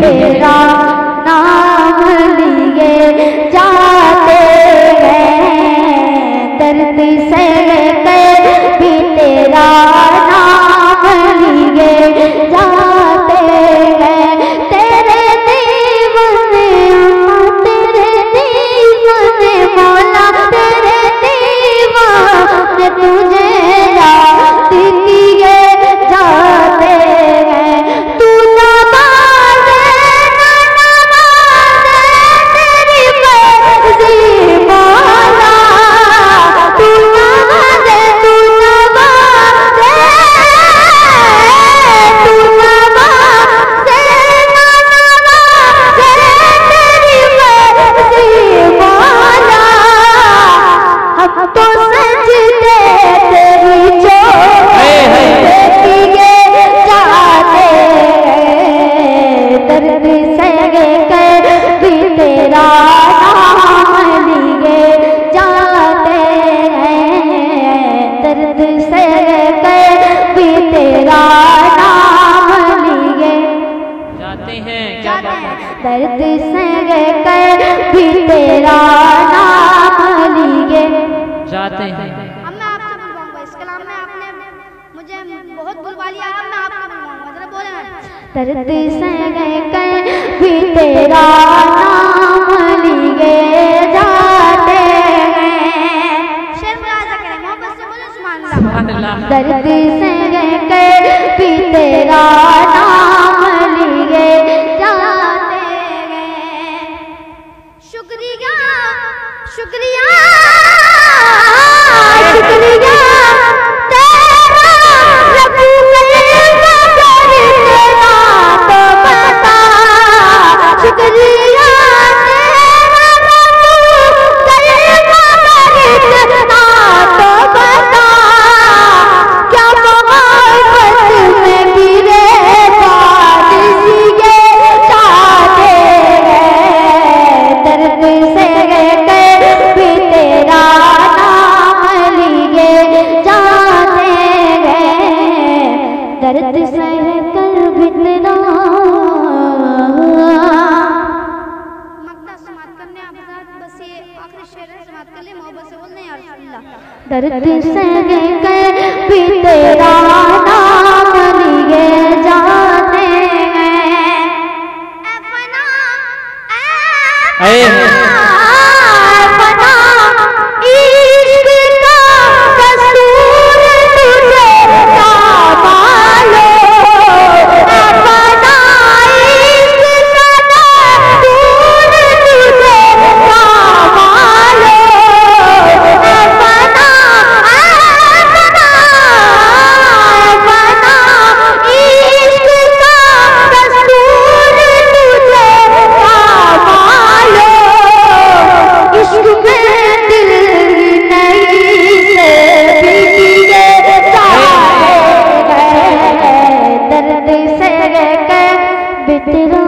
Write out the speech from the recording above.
मेरा नाम लिए जाते हैं धरती से तेरा नाम लिए। जाते हैं। क्या दर्द संग कर भी तेरा नाम लिए। जाते हैं। अब मैं आपसे बुलवाऊँगा। इस कलाम में आपने मुझे बहुत बुलवा लिया। अब मैं आपको बुलवाऊँगा। जरा बोलना दर्द संग कर भी तेरा भगत भी तेरा नाम लिए जाते हैं। शुक्रिया शुक्रिया। दर्द सह कर भी तेरा नाम लिए जाते हैं। अपना cafetera.